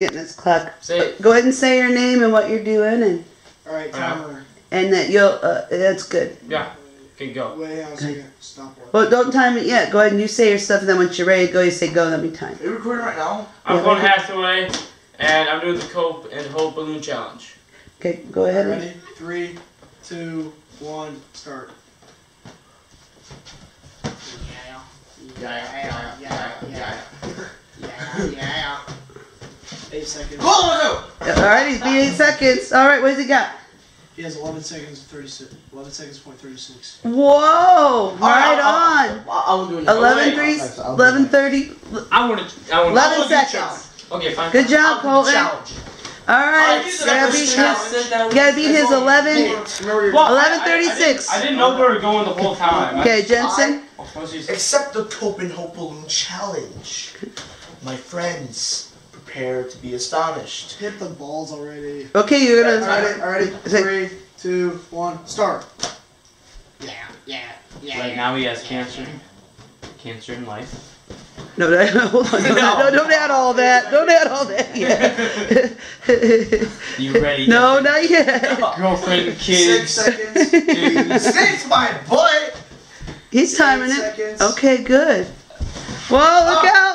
getting this clock. Say it. Go ahead and say your name and what you're doing, and All right, timer. and that you'll. Uh, that's good. Yeah. Okay, go. Wait, hang on. Stop it. Well, don't time it yet. Go ahead and you say your stuff, and then once you're ready to go, you say go. Let me time. Are you recording right now? I'm Yeah, going we- Hathaway, and I'm doing the Cope and Hope Balloon Challenge. Okay, go ahead. and- Ready? Three, two, one, start. Yeah. Yeah, yeah, yeah, yeah. yeah. Eight seconds. Go, go, All right, he's beat eight seconds. All right, what does he got? He has 11 seconds, 36. 11 seconds, point 36. Whoa! Right on. I'm doing it. 11 3, 11 30, I want to. I want 11 do seconds. Okay, fine. Good job, Colton. All Challenge. right, I you gotta beat his, challenge. you gotta beat his 11. Remember your- Well, I- 11:36. I, I, I didn't know where we were going the whole time. Okay, Jensen. I, Accept the Cope and Hope Balloon Challenge. My friends, prepare to be astonished. Hit the balls already. Okay, you're gonna. right, all right. Say- Three, two, one, start. Yeah, yeah, yeah. Right now he has cancer. Cancer in life. No, no, hold on. No, no, don't add all that. Don't add all that yet. You ready? no, not yet. Girlfriend, kids. Six kids. seconds. dudes. Six, my boy. He's timing Eight it. Okay, good. Whoa, look ah. out, look out.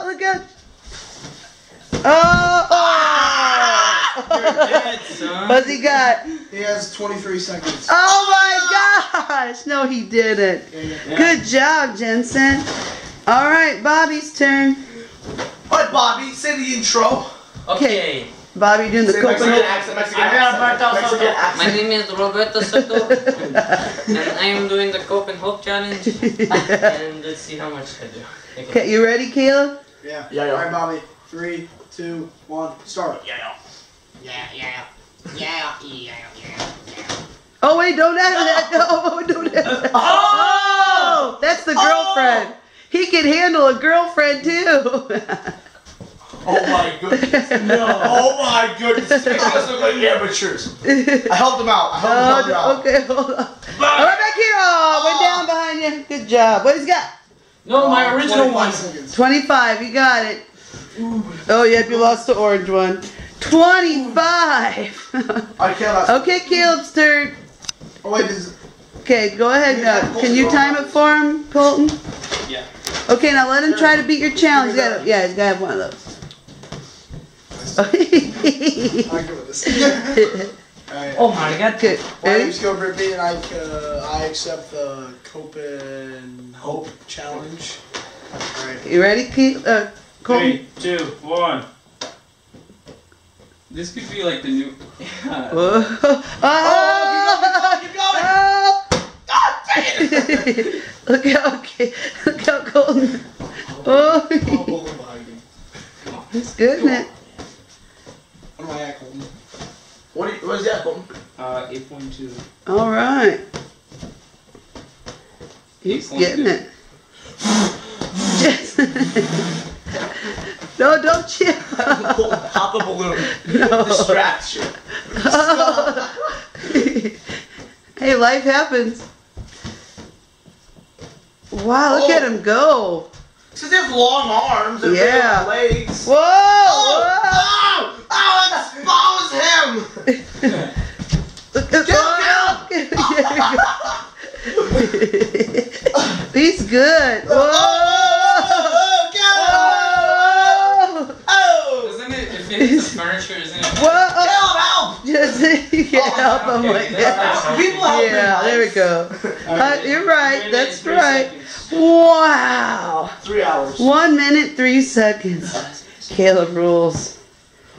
Oh, oh. You're dead, son. What's he got? He has 23 seconds. Oh my gosh! No, he didn't. Yeah, yeah. Yeah. Good job, Jensen. All right, Bobby's turn. Alright, Bobby, say the intro. Okay. Bobby doing the Say coconut. Mexican accent, Mexican accent. Roberto Mexican Soto. accent. My name is Roberto Soto, and I am doing the Cope and Hope Challenge. And let's see how much I do. Okay. Okay, you ready, Caleb? Yeah. Yeah, yeah. All right, Bobby. Three, two, one, start. Yeah, yeah. Yeah, yeah, yeah, yeah, yeah, yeah. Oh wait, don't add that. No, oh, don't add that. Oh! oh, that's the girlfriend. Oh! He can handle a girlfriend too. Oh my goodness. No. Oh my goodness. You guys look like amateurs. I helped them out. I helped them Oh, uh, out. okay, hold on. All right, back here. Oh, went down behind you. Good job. What he's got? No, my Oh, original 25 one. seconds. 25. You got it. Oh, yep, you lost the orange one. 25. I cannot. okay, Caleb's turn. Oh wait, is. Okay, go ahead. Now. Can you time it for him, Colton? Yeah. Okay, now let him try to beat your challenge. He's gotta, yeah, he's got to have one of those. I'm good with this. Alright. Oh my god. Good. My Ready? name's Gilbert B, and I, uh, I accept the Cope and Hope Challenge. Alright. You ready, Ke- uh, Colton? Three, two, one. This could be like the new. Whoa. Oh, keep going, keep going, keep going. oh. Look out, okay. Look out, Colton. Oh, Oh, bowling it's good, isn't it? What am I at, Colton? What, you, what is that, Colton? Uh, 8.2. All right. He's getting it. no, don't you? Pop a balloon. No. Distraction. hey, life happens. Wow, look Oh. at him go. Since they have long arms and Yeah. legs. Whoa! Oh! whoa. Oh! Oh! Expose him! Look at Kill, He's good. Whoa! Oh, Isn't it? If it hits the furniture, isn't it? Whoa! Kill him! Help! Just you can't Oh, help him okay, like that's that. right. People help me, Yeah, there we go. Uh, you're right. Three That's right. seconds. Wow. Three hours. One minute, three seconds. Caleb rules.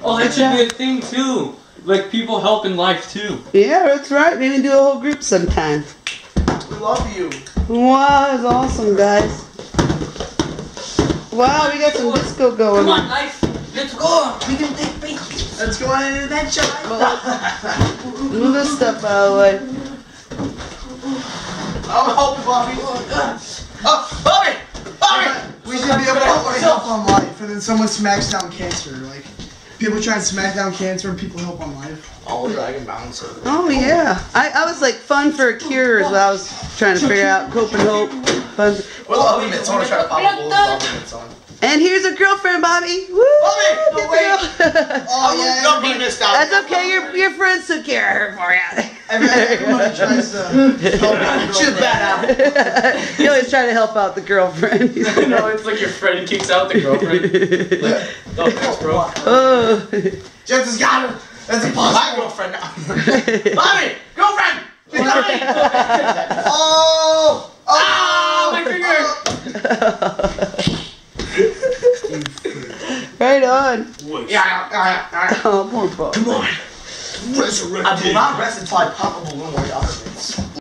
Oh, that should be a thing too. Like people help in life too. Yeah, that's right. Maybe do a whole group sometime. We love you. Wow, that's awesome, guys. Wow, we got some disco going Come on, on. Life. Let's go. We can take pictures. Let's go on an adventure. Move this stuff out of the way. I'll help Bobby. Oh, Bobby! Bobby! We should be able to help our help on life, and then someone smacks down cancer. Like, people try and smack down cancer, and people help on life. All dragon bouncer. Oh yeah, I, I was like fun for a cure is what I was trying to figure out. Cope and hope. Fun. What about limits? I want to try to pop a balloon with all limits on. And here's a girlfriend, Bobby. Woo! Bobby, Get the wait. girl- Oh yeah. No, everybody- he missed out. That's okay. Your your friends took care of her for you. every- Everybody tries to help their She's a girlfriend. he always trying to help out the girlfriend. He's- no, it's like your friend kicks out the girlfriend. Like, oh, thanks, bro. oh. Jensen's got her. That's My impossible. girlfriend now. Bobby, Girlfriend! She's coming! Oh! Oh! Ah, my finger! Right on. Yeah, yeah, yeah, yeah. Oh, poor Bob. Come on. I Resurrect will not rest until I pop a balloon like other things.